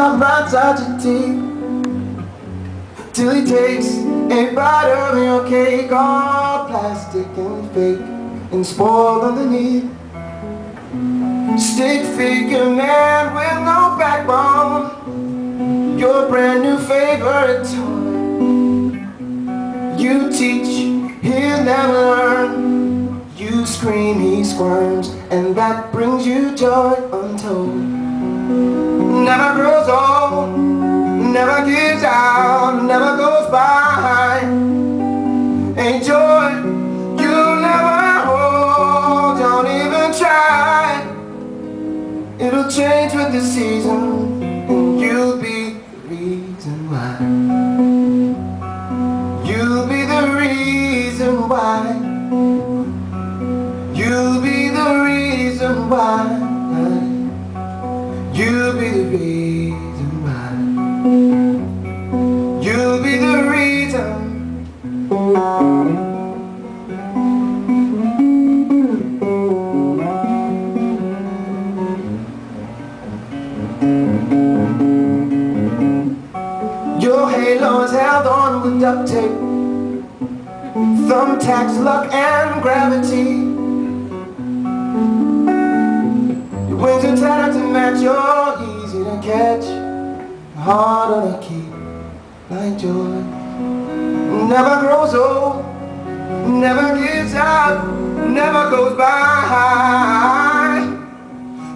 talk about such a tea Till he takes a bite of your cake. All plastic and fake and spoiled underneath. Stick figure man with no backbone. Your brand new favorite toy. You teach, he'll never learn. You scream, he squirms And that brings you joy untold Never grows old Never gives out Never goes by. A joy you'll never hold Don't even try. It'll change with the season And you'll be the reason why. You'll be the reason why. You'll be the reason why reason why. You'll be the reason. Your halo is held on with duct tape. Thumbtacks, luck and gravity. Your wings are tattered to match You're catch Hard on a key Like joy. Never grows old Never gives out Never goes by.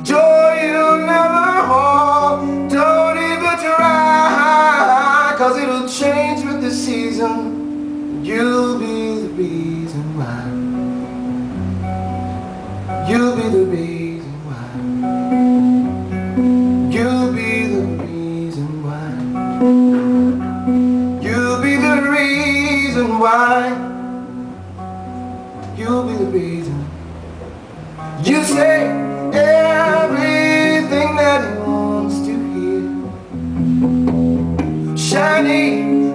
Joy you'll never hold Don't even try Cause it'll change with the season. You'll be the reason why. You'll be the reason reason why. You'll be the reason. You say everything that he wants to hear. Shiny,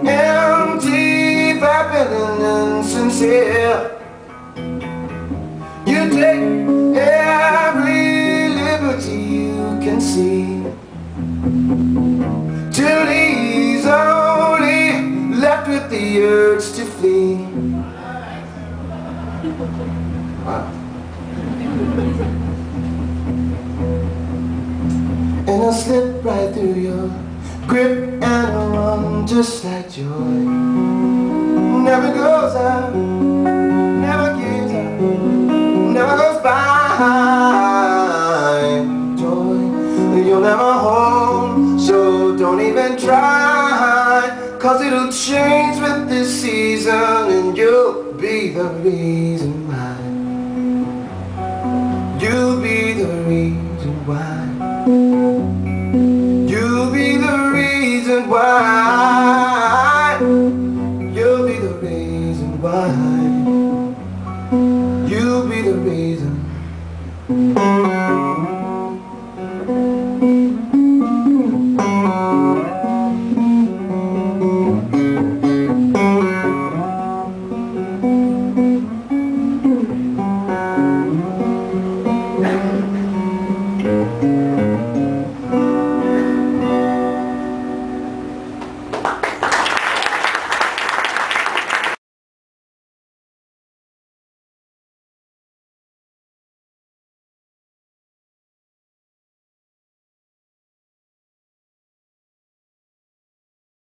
empty, vapid and sincere You take every liberty you can see And I'll slip right through your grip and I'll run just like joy. Never goes out, never gives out, never goes by. Joy you'll never hold, so don't even try Cause it'll change with this season And you'll be the reason why. You'll be the reason why. You'll be the reason why. You'll be the reason why. You'll be the reason.